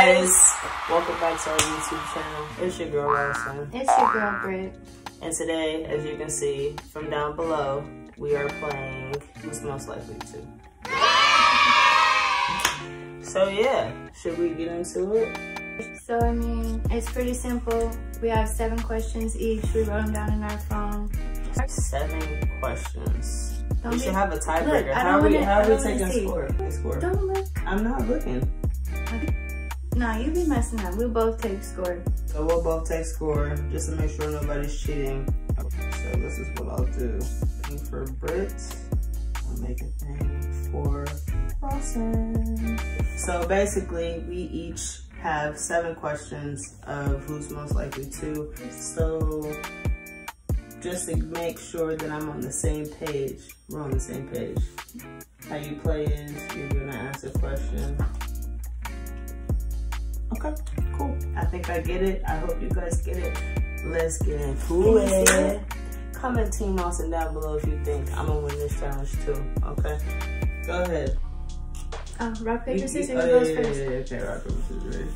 Guys? Welcome back to our YouTube channel. It's your girl, Rawson. It's your girl, Britt. And today, as you can see from down below, we are playing Who's Most Likely To. So yeah, should we get into it? So, I mean, it's pretty simple. We have seven questions each. We wrote them down in our phone. Seven questions. Don't we should have a tiebreaker. How are we, how are we taking see. score? Score? Don't look. I'm not looking. No, you be messing up. We'll both take score. So we'll both take score just to make sure nobody's cheating. So this is what I'll do. For Britt. I'll make a thing for Rawson. So basically, we each have seven questions of who's most likely to. So just to make sure that I'm on the same page, we're on the same page. How you play is you're gonna ask a question. Okay, cool. I think I get it. I hope you guys get it. Let's get into Can you see it. it? Comment Team Rawson down below if you think I'm gonna win this challenge too. Okay, go ahead. Oh, rock, paper, scissors, you- who oh, goes yeah, yeah, first? yeah, yeah, Okay, rock, paper, scissors, ready.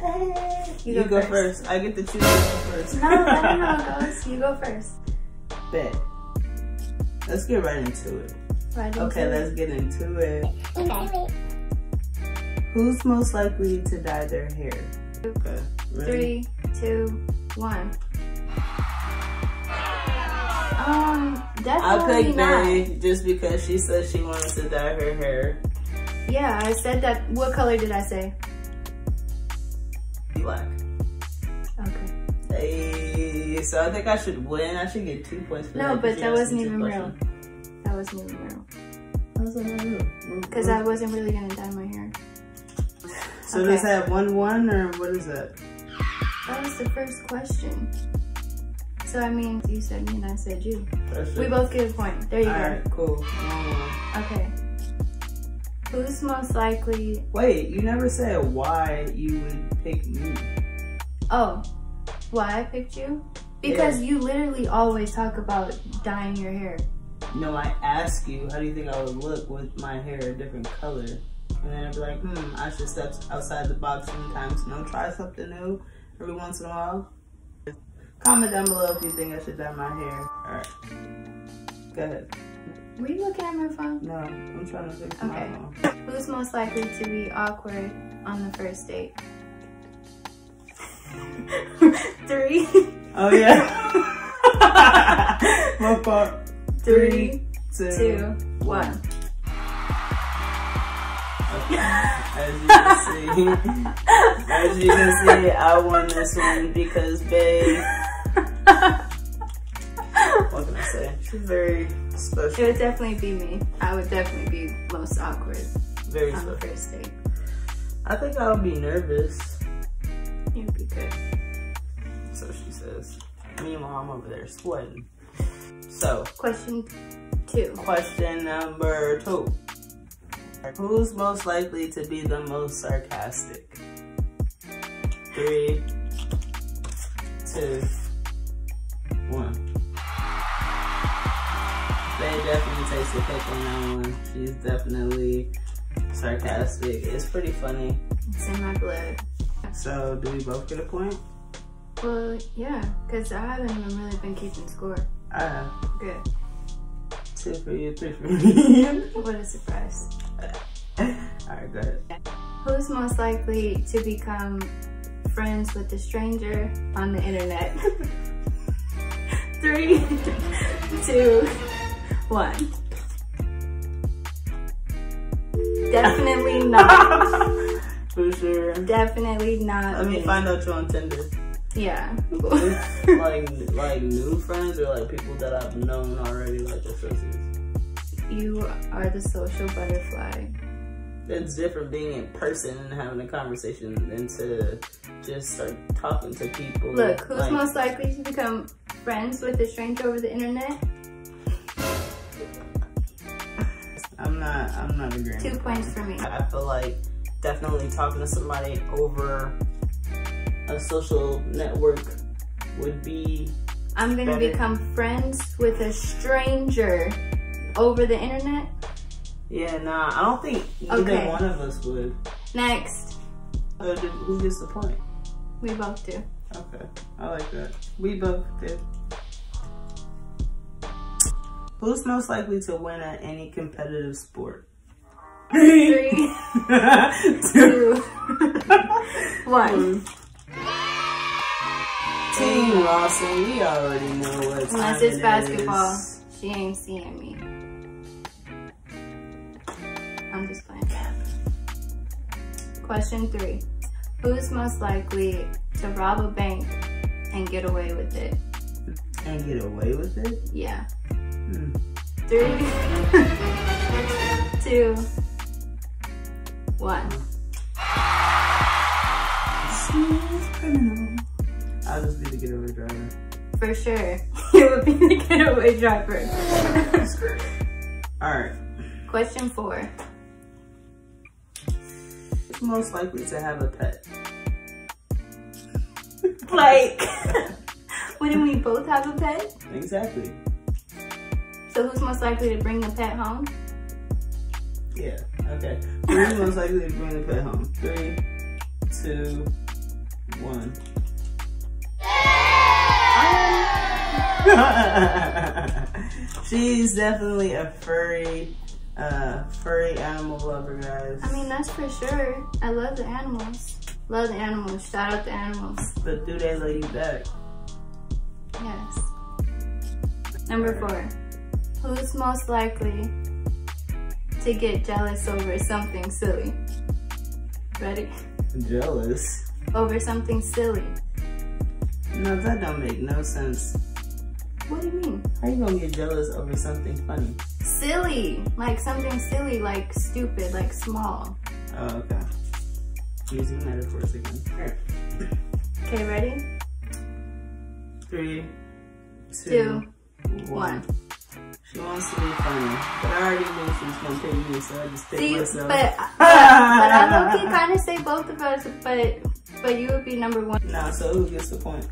Uh, you, You, go, go first. first. I get to choose first. No, I don't know goes. You go first. Bet. Let's get right into it. Right into Okay, it. let's get into it. Okay. Who's most likely to dye their hair? Okay. Ready? Three, two, one. Um, I definitely picked not. Berry just because she said she wanted to dye her hair Yeah, I said that. What color did I say? black. Okay. Hey, so I think I should win. I should get two points for No, that. but that wasn't me two even real. That wasn't even real. How's that not real? Because I wasn't really gonna dye my hair. So Okay. does that one one or what is that? That was the first question. So I mean, you said me and I said you. We both get a point. There you go. Alright, cool. One, one. Okay. Who's most likely? Wait, you never said why you would pick me. Oh, why I picked you? Because you literally always talk about dyeing your hair. No, I ask you, how do you think I would look with my hair a different color? And then I'd be like, hmm, I should step outside the box sometimes, you know, try something new every once in a while. Comment down below if you think I should dye my hair. Alright. Go ahead. Were you looking at my phone? No, I'm trying to fix Okay. my phone. Who's most likely to be awkward on the first date? Three, Oh, yeah. my fault. three, two, two, one. As you can see, as you can see, I won this one because babe. What can I say? She's very special. It would definitely be me. I would definitely be most awkward Very on the special. first date. I think I would be nervous. You'd be good. So she says. Meanwhile, I'm over there sweating. So, Question two. question number two. Who's most likely to be the most sarcastic? Three, two, one. They definitely takes the pick on that one. She's definitely sarcastic. It's pretty funny. It's in my blood. So, do we both get a point? Well, yeah, because I haven't even really been keeping score. I have Good. two for you, three for me. What a surprise. Alright, go ahead. Who's most likely to become friends with a stranger on the internet? Three, two, one. Definitely not. For sure. Definitely not. Let me me. find out you on Tinder. Yeah. like like new friends or like people that I've known already, like associates. you are the social butterfly. It's different being in person and having a conversation than to just start talking to people. Look, who's like, most likely to become friends with a stranger over the internet? I'm not. I'm not agreeing. Two points for me. I feel like definitely talking to somebody over a social network would be I'm gonna Better. become friends with a stranger over the internet. Yeah, nah, I don't think either Okay. one of us would. Next, Uh, did- who gets the point? we both do. Okay, I like that. We both did. Who's most likely to win at any competitive sport? Three, Two. one. Team Rawson, we already know what Unless it's it basketball, is. she ain't seeing me. Question three. Who's most likely to rob a bank and get away with it? And get away with it? Yeah. Hmm. Three, two, one. Smooth criminal. I'll just be the getaway driver. For sure. You would be the getaway driver. Alright. Question four. Who's most likely to have a pet? Like, wouldn't we both have a pet? Exactly. So who's most likely to bring the pet home? Yeah. Okay. Who's most likely to bring the pet home? Three, two, one. She's definitely a furry, uh, furry animal lover, guys. I mean, that's for sure. I love the animals. Love the animals. Shout out the animals. but do they love you back? Yes. Number four. Who's most likely to get jealous over something silly? Ready? Jealous? Over something silly. No, that don't make no sense. What do you mean? How you gonna get jealous over something funny? Silly. Like something silly, like stupid, like small. Oh, okay. Using metaphors again. Okay, ready? Three, Two, two, one. She wants to be funny, but I already knew she was gonna pick me, so I just picked See, but, but, but I low key kind of say both of us, but but you would be number one. Nah, so who gets the point?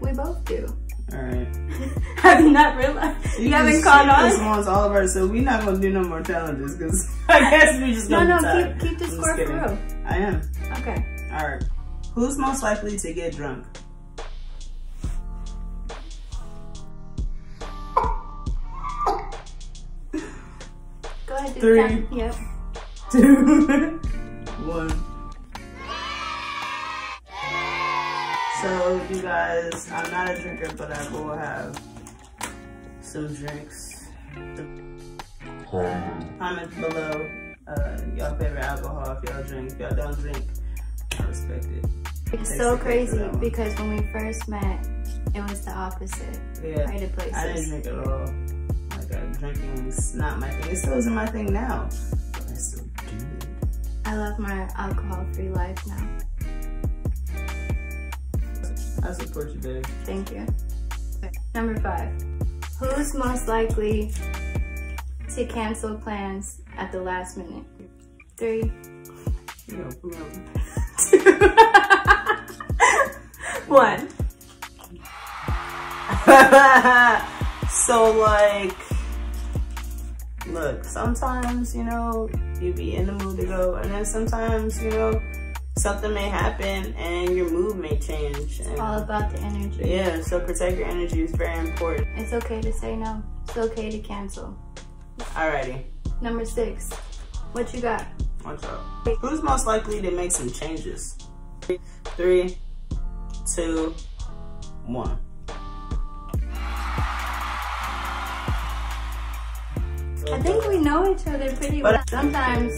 We both do. Alright. Have you not realized? You haven't caught This on? wants all of our, so we're not gonna do no more challenges, because I guess we just No, no, keep keep the score real. I am. Okay. Alright. Who's most likely to get drunk? Go ahead. Three. Yep. two, one. So, you guys, I'm not a drinker, but I will have some drinks. Comment below uh, y'all favorite alcohol if y'all drink. If y'all don't drink, I respect it. It's Takes so the cake for crazy because when we first met, it was the opposite. Yeah, Traded I didn't drink at all. Like, uh, drinking is not my thing. It still isn't my thing now, but I still do it. I love my alcohol-free life now. I support you, babe. Thank you. Number five. Who's most likely to cancel plans at the last minute? Three. Know, you know. One. so like look sometimes you know you be in the mood to go and then sometimes you know something may happen and your mood may change and All about the energy. yeah so protect your energy is very important It's okay to say no. It's okay to cancel. alrighty Number six. What you got? watch out who's most likely to make some changes three two one I think we know each other pretty well. Sometimes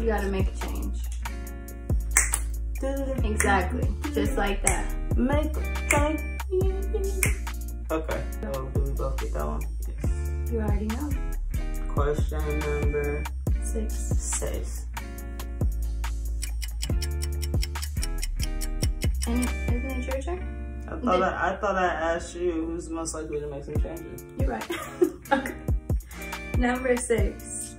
you gotta make a change. Exactly. Just like that. Make change. Okay, so do we both get that one? Yes. You already know. Question number Six. six. Any, isn't it your turn? I thought I, I thought I asked you who's most likely to make some changes. You're right. okay. Number six.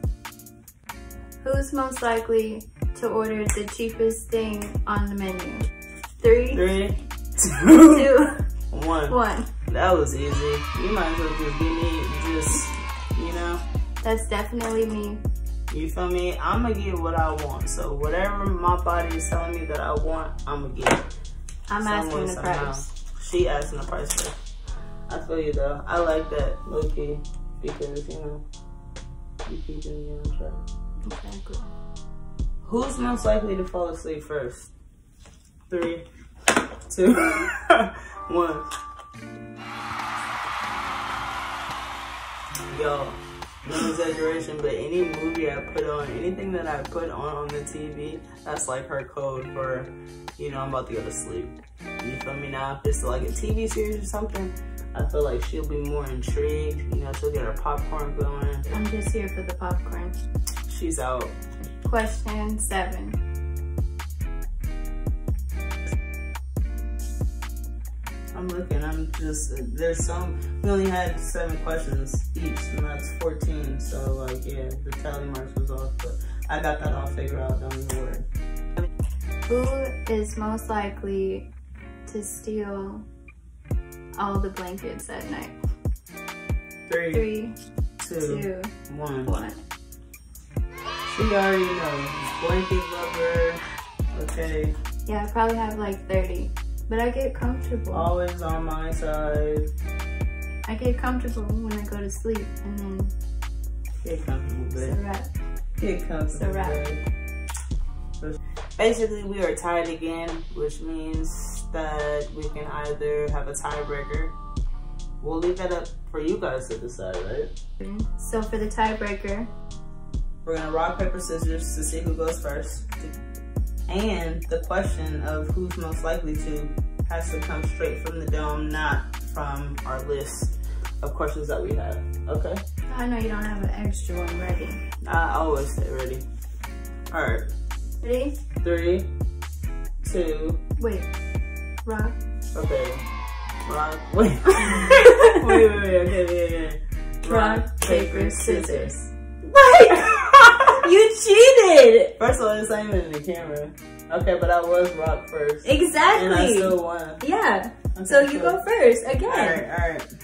Who's most likely to order the cheapest thing on the menu? Three, Three, two, two, one. one. That was easy. You might as well just give me just, you know. That's definitely me. You feel me? I'm gonna get what I want. So whatever my body is telling me that I want, I'm gonna get. it. I'm asking the price. She asking the price first. I feel you though. I like that low key because you know you keeping me on track. Exactly. Who's most likely to fall asleep first? Three, two, one. Yo, no exaggeration, but any movie I put on, anything that I put on on the TV, that's like her code for, you know, I'm about to go to sleep. You feel me now? If it's like a TV series or something, I feel like she'll be more intrigued. You know, she'll get her popcorn going. I'm just here for the popcorn. She's out. Question seven. I'm looking, I'm just, there's some, we only had seven questions each, and that's 14, so like, yeah, the tally marks was off, but I got that all figured out, don't worry. Who is most likely to steal all the blankets at night? Three, Three, two, two, one. one. She already know. blanket lover, okay, Yeah, I probably have like 30. But I get comfortable. always on my side, I get comfortable when I go to sleep and then get comfortable, it's a babe. wrap. Get comfortable, wrap. Basically, we are tied again, which means that we can either have a tiebreaker. We'll leave that up for you guys to decide, right? So for the tiebreaker, We're gonna rock, paper, scissors to see who goes first. And the question of who's most likely to has to come straight from the dome, not from our list of questions that we have. Okay? I know you don't have an extra one ready. I always stay ready. Alright. Ready? Three, two, Wait. Rock. okay. Rock. Wait. wait, wait, wait, okay, yeah, yeah. Rock, paper, scissors. What? You cheated! First of all, it's not even in the camera. Okay, but I was rock first. Exactly. And I still won. Yeah. Okay, So you cool. go first again. Alright, alright.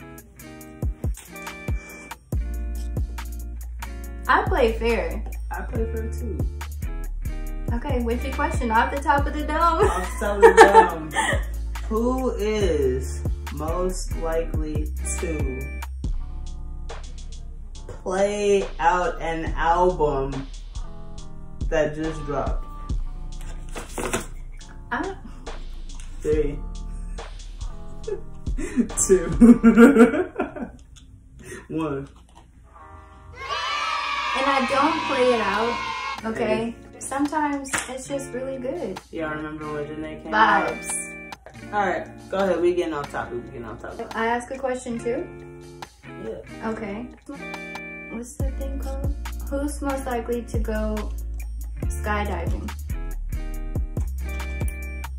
I play fair. I play fair too. Okay, what's your question? Off the top of the dome. I'll tell you them. Who is most likely to play out an album that just dropped? I don't, Three, two, one. and I don't play it out. Okay. Sometimes it's just really good. Y'all remember when Janae came out? Vibes. Alright, go ahead. We getting off topic. We getting off topic. I ask a question too. Yeah. Okay. What's the thing called? Who's most likely to go skydiving?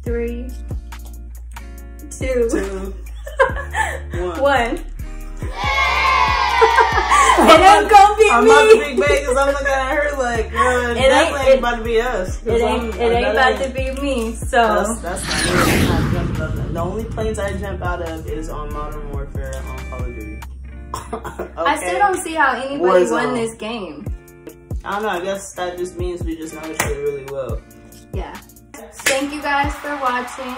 Three, two, Two, one. one. it ain't gonna be I'm me. about to be big because I'm looking at her like, girl, It ain't- ain't about to be us. It I'm- ain't. It ain't about to be me. So That's, that's not me. I'm not jumping out of- The only planes I jump out of is on Modern Warfare on Call of Duty. okay. I still don't see how anybody Warzone. won this game. I don't know. I guess that just means we just know each other really well. Yeah. Thank you guys for watching.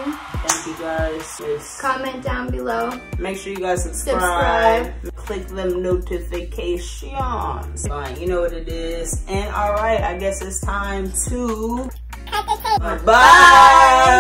Thank you guys. Just Comment down below. make sure you guys subscribe. Subscribe. Click them notifications. Fine, you know what it is. And all right, I guess it's time to. Bye.